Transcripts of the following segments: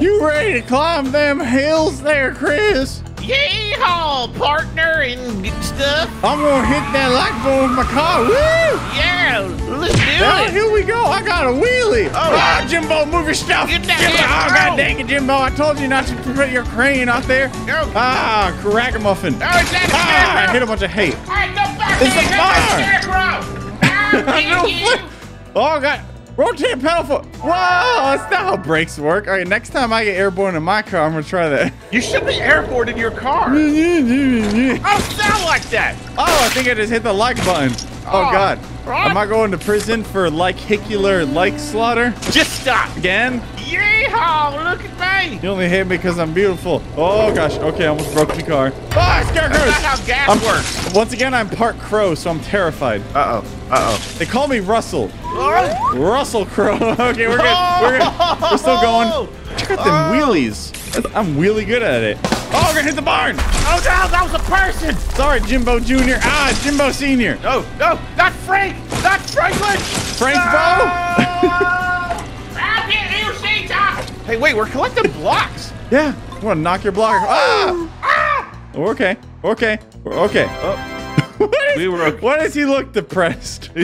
You ready to climb them hills there, Chris? Yeehaw, partner and stuff. I'm gonna hit that like button with my car. Woo! Yeah, let's do Now, it. here we go. I got a wheelie. Oh. Ah, Jimbo, move your stuff. Get that Jimbo, oh, God dang it, Jimbo. I told you not to put your crane out there. No. Ah, ragamuffin. Oh, is that a Ah, I hit a bunch of hate. All right, go back It's there. a scarecrow. Ah, No thank you. flip. Oh, God. Rotate pedal foot. Whoa, that's not how brakes work. All right, next time I get airborne in my car, I'm to try that. You should be airborne in your car. I don't sound like that. Oh, I think I just hit the like button. Oh, Oh, God. what? Am I going to prison for like-hicular like slaughter? Just stop. Again? Yeehaw, look at me. You only hit me because I'm beautiful. Oh gosh. Okay, I almost broke the car. Ah, That's scarecrows! not how gas I'm- works. Once again, I'm part crow, so I'm terrified. Uh-oh, uh-oh. They call me Russell. Oh. Russell Crow. okay, we're good. We're good. We're still going. Check out them Oh. wheelies. I'm really good at it. Oh, we're gonna hit the barn. Oh, no, that was a person. Sorry, Jimbo Jr. Ah, Jimbo Sr. No, no, not Frank, not Franklin. Frank I'll Hey, wait, we're collecting blocks. Yeah, I'm gonna knock your block. Ah! We're okay. Okay. We're okay. Oh. what, is, We were okay. Why does he look depressed?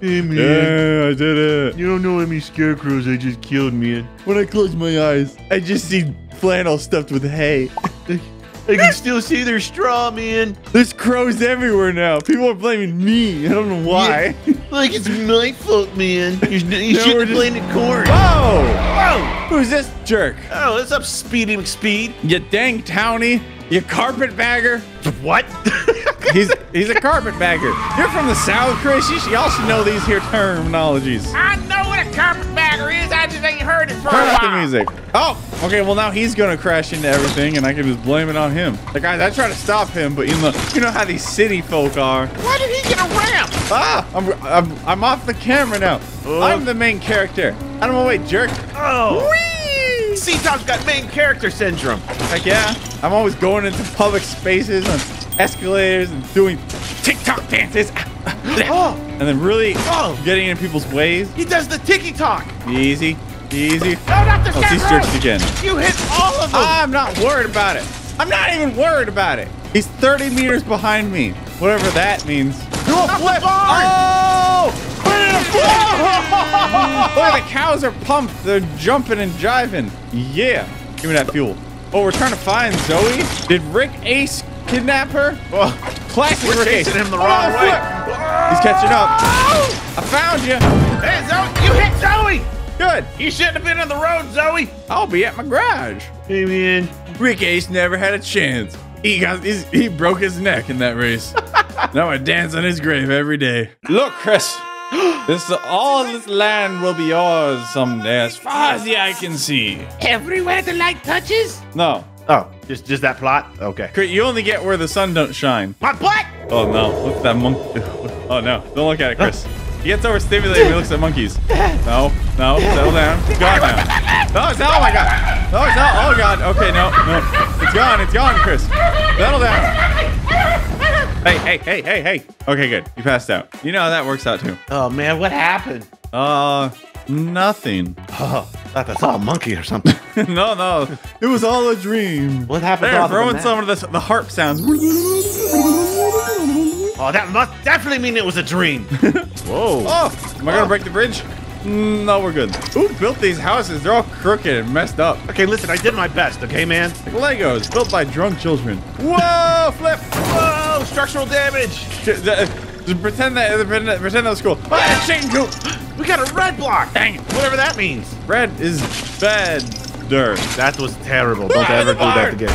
Hey man, Yeah, I did it. you don't know how many scarecrows I just killed, man. When I close my eyes, I just see flannel stuffed with hay. I can still see their straw, man. There's crows everywhere now. People are blaming me. I don't know why. Like it's my fault, man. You, sh- you No, shouldn't we're have just- blamed it corn. Whoa! Whoa. Who's this jerk? Oh, what's up, Speedy McSpeed? You dang townie. You carpetbagger. What? He's he's a carpetbagger. You're from the South, Chris. You should, y'all should know these here terminologies. I know what a carpetbagger heard it for Turn a off the music. Oh, okay. Well, now he's gonna crash into everything, and I can just blame it on him. Like guys, I try to stop him, but you know, you know how these city folk are. Why did he get a ramp? Ah, I'm I'm, I'm off the camera now. I'm the main character. I don't know, wait, jerk. Oh. Whee! Ctop's got main character syndrome. Heck yeah. I'm always going into public spaces on escalators and doing TikTok dances. Oh, And then really Oh. getting in people's ways. he does the ticky talk. Easy, easy. No, not the Oh, scarecrow. jerks again. You hit all of them. I'm not worried about it. I'm not even worried about it. He's 30 meters behind me. Whatever that means. Do a flip. Oh! Put it in a flip. Look, the cows are pumped. They're jumping and jiving. Yeah. Give me that fuel. Oh, we're trying to find Zoe. Did Rick Ace kidnap her? Oh, Classic we're Rick Ace. him the Oh, wrong way. flip. He's catching up. I found you. Hey, Zoe, you hit Zoe. Good. You shouldn't have been on the road, Zoe. I'll be at my garage. Hey man, Rick Ace never had a chance. He got he's, he broke his neck in that race. now I dance on his grave every day. Look, Chris. This all this land will be yours someday, as far as the eye can see. Everywhere the light touches. No, Oh, just just that plot. Okay. Chris, you only get where the sun don't shine. My butt. Oh no, look at that monkey. Oh no, don't look at it, Chris. He gets overstimulated he looks at monkeys. No, no, settle down. It's gone now. No, it's not. Oh my god. No, it's not. Oh god. Okay, no, no. It's gone. It's gone, Chris. Settle down. Hey, hey, hey, hey, hey. Okay, good. You passed out. You know how that works out too. Oh man, what happened? Uh, nothing. Oh, thought I saw a monkey or something. no, no. It was all a dream. What happened? to There, all the throw in man- some of the, the harp sounds. Oh, that must definitely mean it was a dream. Whoa. Oh, am I gonna break the bridge? Mm, No, we're good. Who built these houses? They're all crooked and messed up. Okay, listen, I did my best. Okay, man. Like Legos built by drunk children. Whoa, flip! Whoa, structural damage. Just uh, pretend that pretend that, pretend that was cool. Ah, chicken coop. We got a red block. Dang it. Whatever that means. Red is better. That was terrible. Don't Ah, ever the do that barn. again.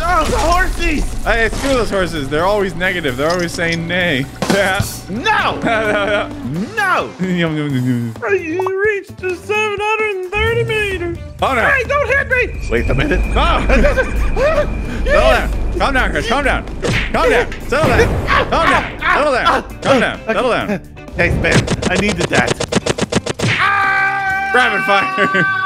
oh, the horsies. Hey, screw those horses. They're always negative. They're always saying nay. Yeah. No. No. Yum. You reached to 730 meters. Oh no! Hey, don't hit me. Wait a minute. No! Settle down. Calm down, Chris. Calm down. Calm down. Settle down. Calm down. Settle down. Calm down. Ah! Settle down. Thanks, man. I needed that. Ah! Rapid fire.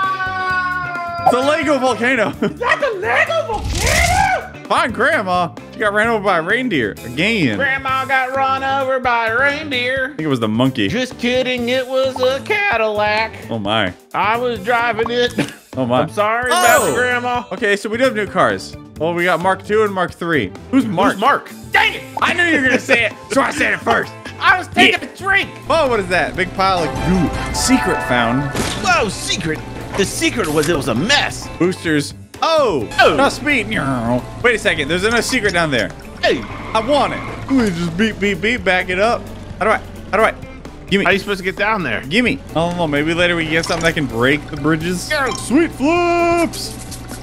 It's a Lego volcano. That's a Lego volcano. Fine, Grandma. She got ran over by a reindeer again. Grandma got run over by a reindeer. think it was the monkey. Just kidding. It was a Cadillac. Oh my. I was driving it. Oh my. I'm sorry Oh. about the oh! grandma. Okay, so we do have new cars. Well, we got Mark II and Mark III. Who's Mark? Who's Mark? Dang it! I knew you were gonna say it, so I said it first. I was taking a drink. Oh, what is that? Big pile of goo. Secret found. Whoa, secret. The secret was it was a mess. Boosters. Oh, Oh. no speed. Wait a second. There's another secret down there. Hey, I want it. Let me just beep, beep, beep. Back it up. How do I? How do I? Give me. how me. you supposed to get down there? Give me. I don't know. Maybe later we can get something that can break the bridges. Yeah. Sweet flips.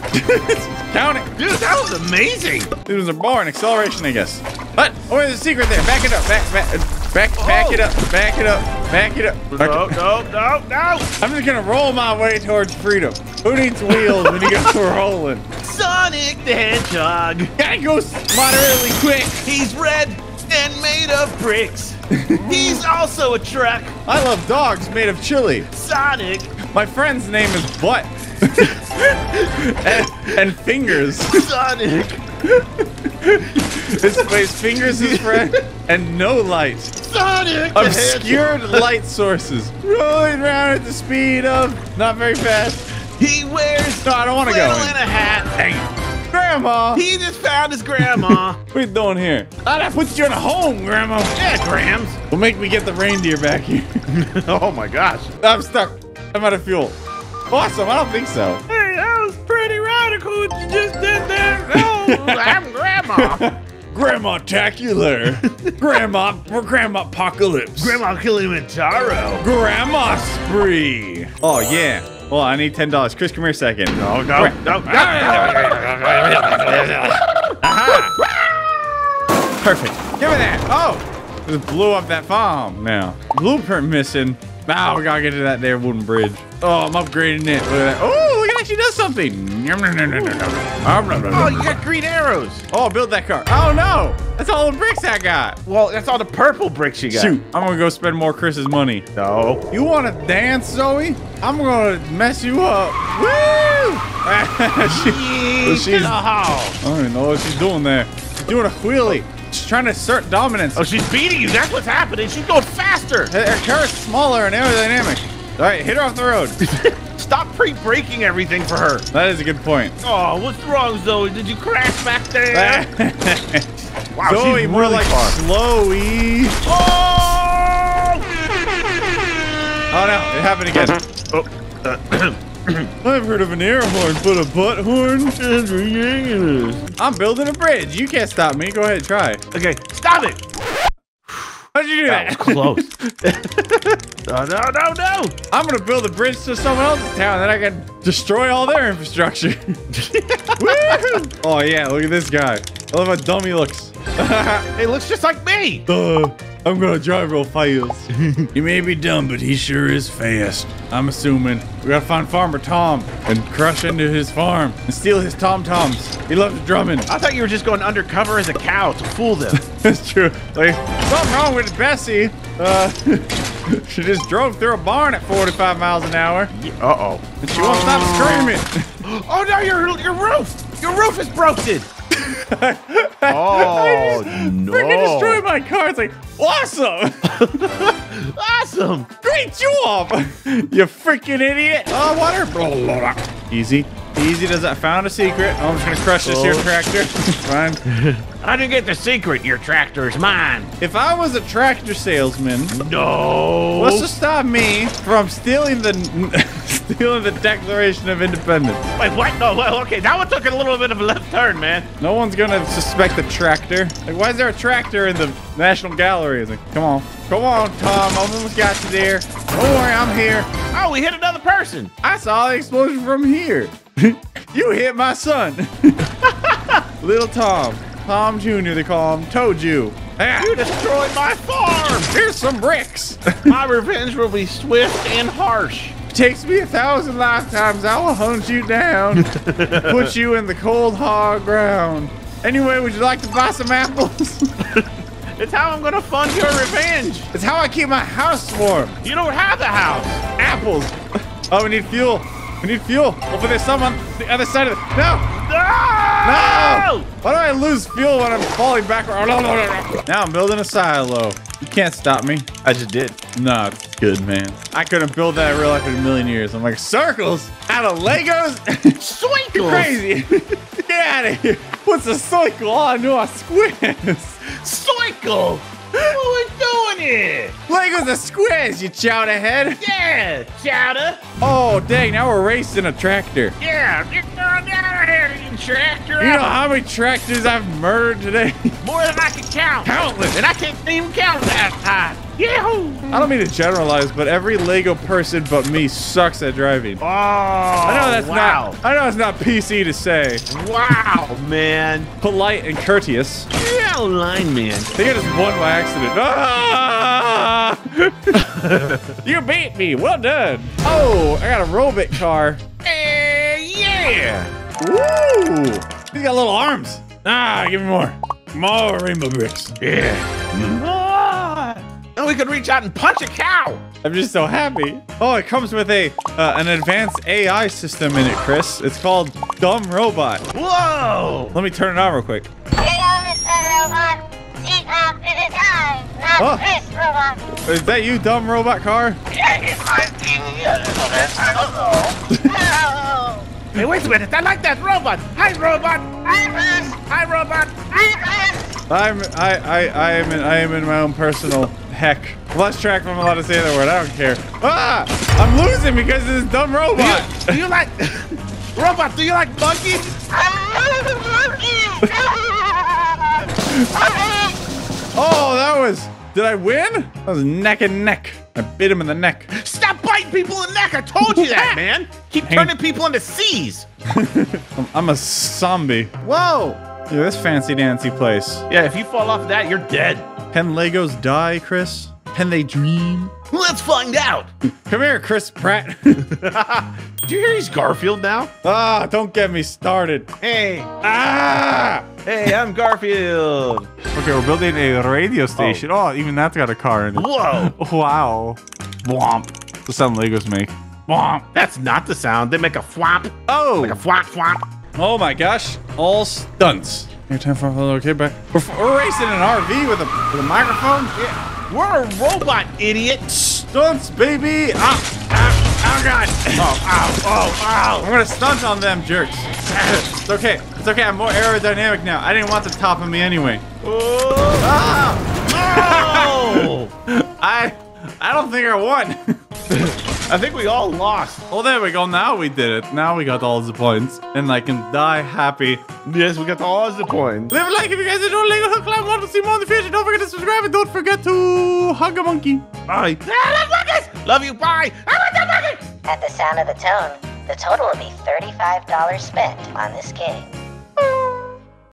Count it. Dude, that was amazing. It was a bar and acceleration, I guess. But oh, there's a secret there. Back it up. Back, back, back, back it up. Back it up. Back it up. No, Okay. no, no, no. I'm just gonna roll my way towards freedom. Who needs wheels when you go rolling? Sonic the Hedgehog. Gotta go moderately quick. He's red and made of bricks. He's also a truck. I love dogs made of chili. Sonic. My friend's name is Butt. And, and Fingers. Sonic. His, his Fingers is friend. And no light. Sonic. Obscured light sources. Rolling around at the speed of not very fast. He wears No, I don't want to go. flannel and a hat. Dang it. Grandma. He just found his grandma. What are you doing here? Ah, that put you in a home, Grandma. yeah, Grams. Will make me get the reindeer back here. oh my gosh. I'm stuck. I'm out of fuel. Awesome. I don't think so. Hey, that was pretty radical what you just did there. Oh, I'm grandma. Grandma Tacular. Grandma Grandma Apocalypse. grandma Kilimanjaro. Grandma Spree. Oh yeah. Well, I need ten dollars. Chris, come here a second. Oh, no, no, no. Perfect. Give me that. Oh, just blew up that farm now. Blueprint missing. Now we gotta get to that there wooden bridge. Oh, I'm upgrading it. Look at that. Oh, look, it actually does something. Oh, you got green arrows. Oh, build that car. Oh no, that's all the bricks I got. Well, that's all the purple bricks you got. Shoot, I'm gonna go spend more Chris's money. No. You want to dance, Zoe? I'm gonna mess you up. Woo! she, she's, I don't even know what she's doing there. She's doing a wheelie. She's trying to assert dominance. Oh, she's beating you. That's what's happening. She's going faster. Her her car is smaller and aerodynamic. All right, hit her off the road. Stop pre-breaking everything for her. that is a good point. Oh, what's wrong, Zoe? Did you crash back there? Wow, Zoe, she's more really like far. slowy. Oh! Oh no, it happened again. oh. Uh, I've heard of an air horn, but a butt horn? I'm building a bridge. You can't stop me. Go ahead, try. okay, stop it. How'd you do That that? was close. oh, no, no, no. I'm gonna build a bridge to someone else's town, then I can destroy all their infrastructure. Oh yeah, look at this guy. I love how dumb he looks. He looks just like me. Uh, I'm gonna drive real fast. he may be dumb, but he sure is fast. I'm assuming. We gotta find Farmer Tom and crush into his farm and steal his Tom Toms. He loves drumming. I thought you were just going undercover as a cow to fool them. That's true. Like, something wrong with Bessie. Uh, she just drove through a barn at 45 miles an hour. Uh-oh. And she won't stop screaming. Oh, no, your, your roof. Your roof is broken. oh, no. Freaking destroyed my car. It's like, awesome. Awesome. Great job. you freaking idiot. Oh, water. Easy. Easy does that. Found a secret. Oh, I'm just going to crush this here Oh. tractor. Fine. I didn't get the secret. Your tractor is mine. If I was a tractor salesman, No. what's to stop me from stealing the stealing the Declaration of Independence? Wait, what? No, well, okay. That one took a little bit of a left turn, man. No one's gonna suspect the tractor. Like, why is there a tractor in the National Gallery? Like, come on, come on, Tom. I almost got you there. Don't worry, I'm here. Oh, we hit another person. I saw the explosion from here. you hit my son, little Tom. Tom Jr. They call him. Told you. Ah, You destroyed my farm. here's some bricks. My revenge will be swift and harsh. Takes me a thousand lifetimes. I will hunt you down, put you in the cold hard ground. Anyway, would you like to buy some apples? It's how I'm gonna fund your revenge. it's how I keep my house warm. You don't have the house. Apples. Oh, we need fuel. We need fuel. Hopefully there's some on the other side of the... No! Ah! No! Why do I lose fuel when I'm falling backward? Now I'm building a silo. You can't stop me. I just did. No, it's good, man. I couldn't build that in real life in a million years. I'm like, circles out of Legos? Swinkles. Crazy. Get out of here. What's a cycle? All I know are squares. Swinkle. What are we doing here? Legos are squares, you chowder head. Yeah, chowder. Oh, dang, now we're racing a tractor. Yeah, get down out of here, you tractor. You know how many tractors I've murdered today? More than I can count. Countless. And I can't even count that high. Yahoo! I don't mean to generalize, but every Lego person but me sucks at driving. Oh, I know that's wow. not. I know it's not PC to say. Wow, man. Polite and courteous. Of line, man. I think I just won by accident. Ah! you beat me. Well done. Oh, I got a robot car. Eh, yeah. Woo! He's got little arms. Ah, give me more. More rainbow bricks. Yeah. Ah. And we could reach out and punch a cow. I'm just so happy. Oh, it comes with a uh, an advanced AI system in it, Chris. It's called Dumb Robot. Whoa. Let me turn it on real quick. Oh. Is that you, dumb robot car? Hey, wait a minute. I like that robot. Hi, robot. Hi, robot. I'm I I I am in I am in my own personal heck. Lost track if I'm allowed to say that word. I don't care. Ah! I'm losing because of this dumb robot. Do you like... robot, do you like monkeys? Oh, that was. Did I win? That was neck and neck. I bit him in the neck. Biting people in the neck. I told you that, man. Keep turning people into C's. I'm, I'm a zombie. Whoa! Look at this fancy dancy place. Yeah, if you fall off that, you're dead. Can Legos die, Chris? Can they dream? Let's find out. Come here, Chris Pratt. Do you hear he's Garfield now? ah, don't get me started. Hey, Ah! hey, I'm Garfield. Okay, we're building a radio station. Oh, even that's got a car in it. Whoa. Wow. Womp. The sound Legos make. Womp. That's not the sound. They make a flop. Oh! Like a flop flop. Oh my gosh. All stunts. Your time for a little kid back. We're, we're racing an RV with a, with a microphone? Yeah. We're a robot, idiot. Stunts, baby! Ah, ah, oh god! Oh, ow, oh, ow! I'm gonna stunt on them, jerks. it's okay. It's okay. I'm more aerodynamic now. I didn't want the top topping me anyway. Ah! Oh. I, I don't think I won. I think we all lost. Oh, there we go. Now we did it. Now we got all the points, and I can die happy. Yes, we got all the points. Leave a like if you guys enjoyed Lego Hill Climb. Want to see more in the future? Don't forget to subscribe and don't forget to hug a monkey. Bye. Ah, love monkeys. Love you. Bye. I want that monkey. At the sound of the tone, the total will be $35 spent on this game.